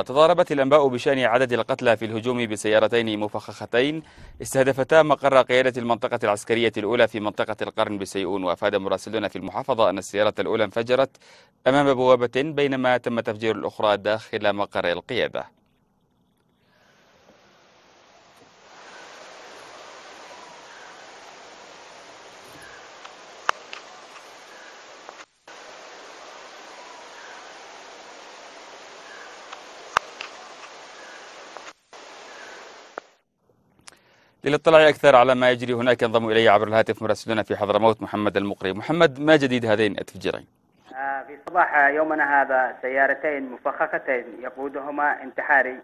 تضاربت الأنباء بشأن عدد القتلى في الهجوم بسيارتين مفخختين استهدفتا مقر قيادة المنطقة العسكرية الأولى في منطقة القرن بسيئون وأفاد مراسلون في المحافظة أن السيارة الأولى انفجرت أمام بوابة بينما تم تفجير الأخرى داخل مقر القيادة. للاطلاع أكثر على ما يجري هناك ينضم إلي عبر الهاتف مراسلنا في حضرموت محمد المقري. محمد ما جديد هذين التفجيرين؟ آه، في صباح يومنا هذا سيارتين مفخختين يقودهما انتحاري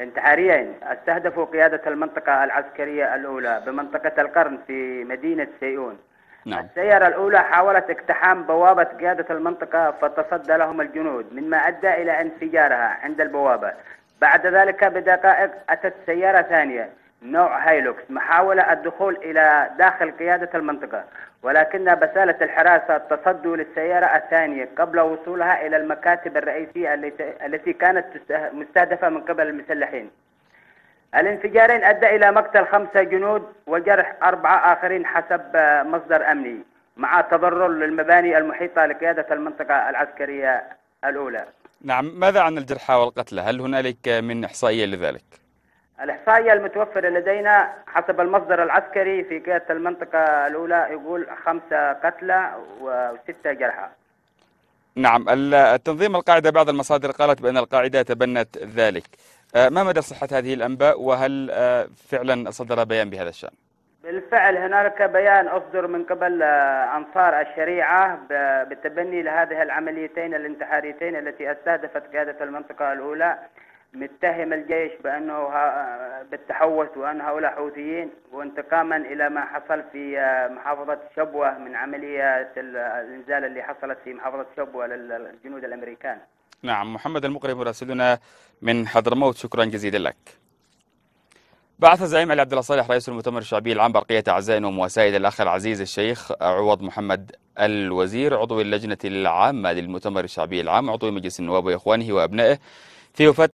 انتحاريين. استهدفوا قيادة المنطقة العسكرية الأولى بمنطقة القرن في مدينة سيئون. نعم. السيارة الأولى حاولت اقتحام بوابة قيادة المنطقة فتصدى لهم الجنود مما أدى إلى انفجارها عند البوابة. بعد ذلك بدقائق أتت سيارة ثانية. نوع هايلوكس محاولة الدخول إلى داخل قيادة المنطقة ولكن بسالة الحراسة تصدوا للسيارة الثانية قبل وصولها إلى المكاتب الرئيسية التي كانت مستهدفة من قبل المسلحين. الانفجارين أدى إلى مقتل خمسة جنود وجرح أربعة آخرين حسب مصدر أمني مع تضرر للمباني المحيطة لقيادة المنطقة العسكرية الأولى. نعم ماذا عن الجرحى والقتلى؟ هل هنالك من إحصائية لذلك؟ الإحصائية المتوفرة لدينا حسب المصدر العسكري في قيادة المنطقة الأولى يقول خمسة قتلى وستة جرحى. نعم التنظيم القاعدة بعض المصادر قالت بأن القاعدة تبنت ذلك. آه، ما مدى صحة هذه الأنباء؟ وهل آه، فعلا صدر بيان بهذا الشأن؟ بالفعل هنالك بيان أصدر من قبل آه، أنصار الشريعة بالتبني لهذه العمليتين الانتحاريتين التي استهدفت قيادة المنطقة الأولى. متهم الجيش بأنه بالتحوث وأن هؤلاء حوثيين وانتقاما إلى ما حصل في آه، محافظة شبوة من عملية الإنزال اللي حصلت في محافظة شبوة للجنود الأمريكان. نعم محمد المقري مراسلنا من حضرموت. شكرا جزيلا لك. بعث الزعيم علي عبد الله صالح رئيس المؤتمر الشعبي العام برقية أعزاء ومواساة الأخ العزيز الشيخ عوض محمد الوزير عضو اللجنة العامة للمؤتمر الشعبي العام عضو مجلس النواب وإخوانه وأبنائه في وفاة